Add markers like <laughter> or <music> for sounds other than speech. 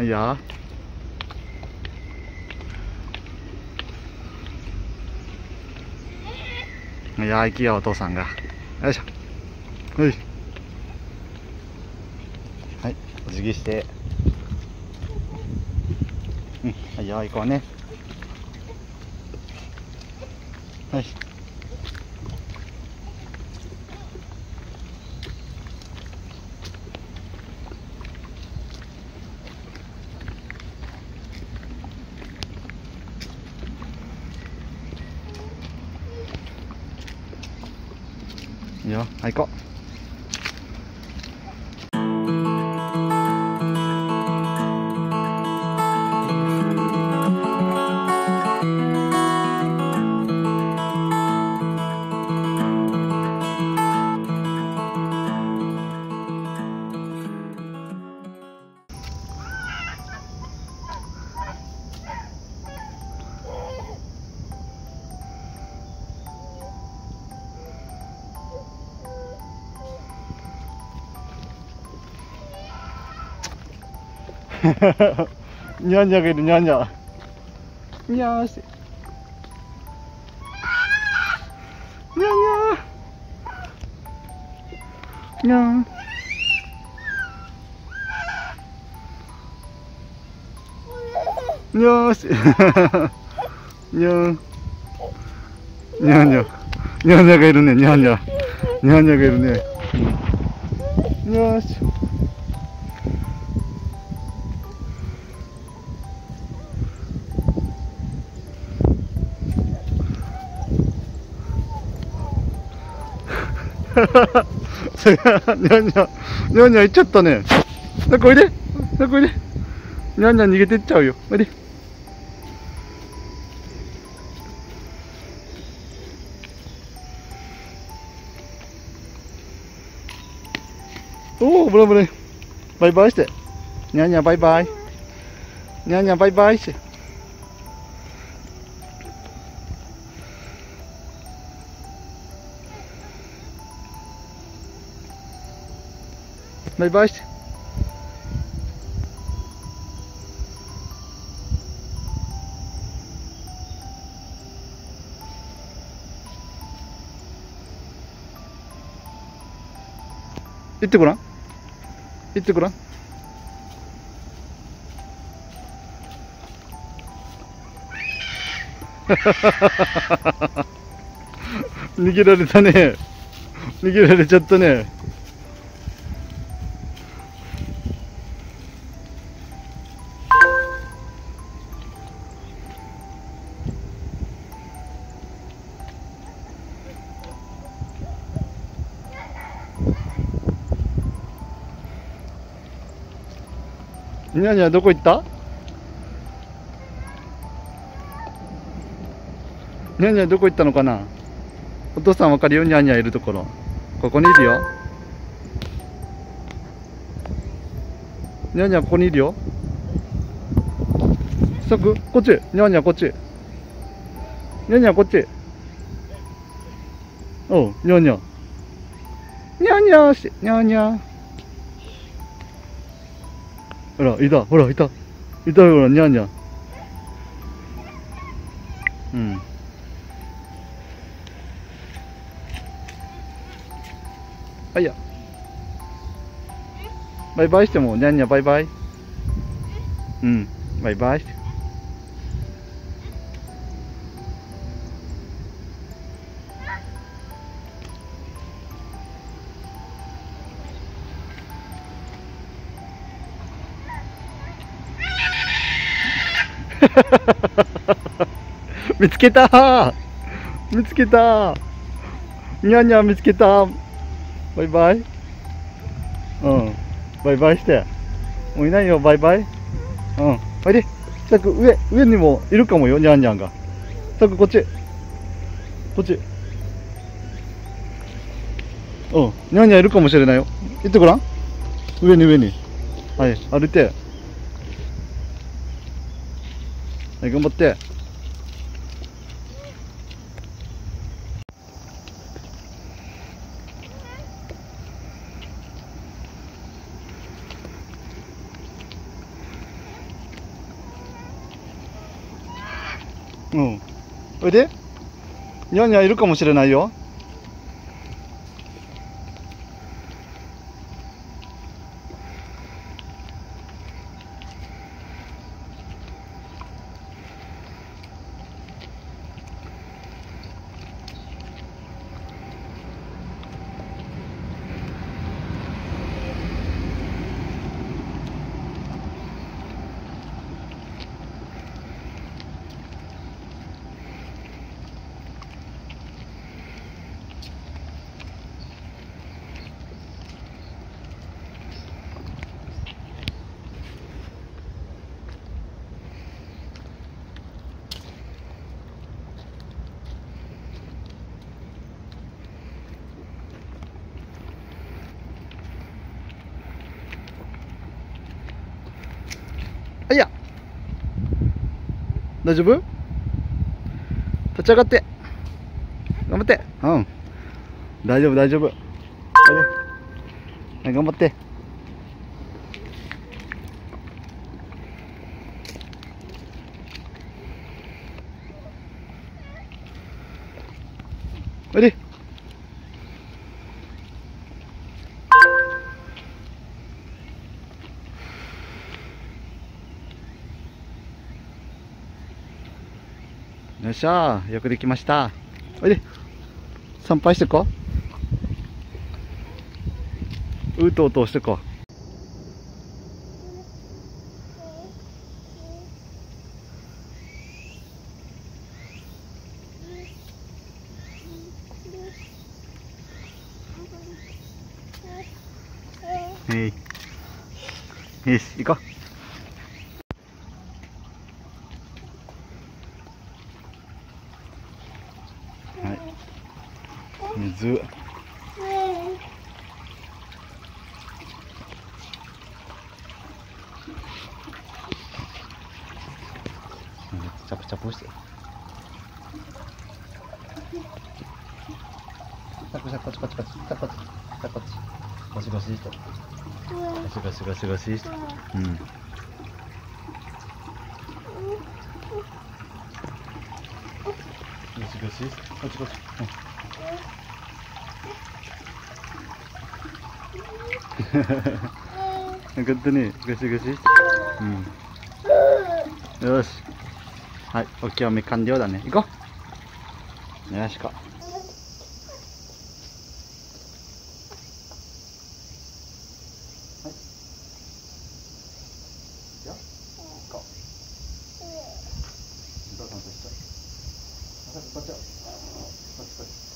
いいよいや行きよお父さんが。よいしょ。はいはいお辞儀して。うんはいよ行こうね。はいいいよ <laughs> にゃんにゃがいるにゃんにゃにゃーし。てにゃんにゃにゃん。にゃーし。て <laughs> にゃん。にゃんにゃにゃんにゃがいるねにゃんにゃにゃんにゃがいるね。にゃーし。にゃんにゃんにゃんにゃん行っちゃったね。なこいで。なこいで。にゃんにゃん逃げてっちゃうよ。おいで。おおブラブラバイバイして。にゃんにゃんバイバイ。にゃんにゃんバイバイして。バイバイして行ってごらん行ってごらん逃げられたね逃げられちゃったねにゃにゃどこ行った？にゃにゃどこ行ったのかな？お父さんわかるよにゃにゃいるところ。ここにいるよ。にゃにゃここにいるよ。さくこっち？にゃにゃこっち？にゃにゃこっち？おうにゃにゃにゃにゃしてにゃにゃほら、いた、ほら、いた。いたよ、ほら、にゃんにゃん。うん。はいや。バイバイしても、にゃんにゃんバイバイ。うん、バイバイして。<laughs> 見つけた。見つけた。にゃにゃ見つけた。バイバイ。うん。バイバイして。もういないよバイバイ。うん。おいでさく上上にもいるかもよにゃんにゃんが。さくこっち。こっち。うん。にゃんにゃんいるかもしれないよ。行ってごらん。上に上に。はい。歩いて。はい、頑張って。うん。おいで。ニャーニャーいるかもしれないよ。あいや。大丈夫？立ち上がって。頑張って。うん。大丈夫大丈夫。はい頑張っておいでよっしゃよくできました。おいで。参拝してこ。ううとうとしてこ。うはい。よし行こう水チャプチャプしてチャプチャプチャプチ <laughs> グッドねゴシゴシ。うん。よし。はいお清め完了だね。行こう。よしこはい。よ行こう。どうぞどうぞ。こっちこっち。こっちこっち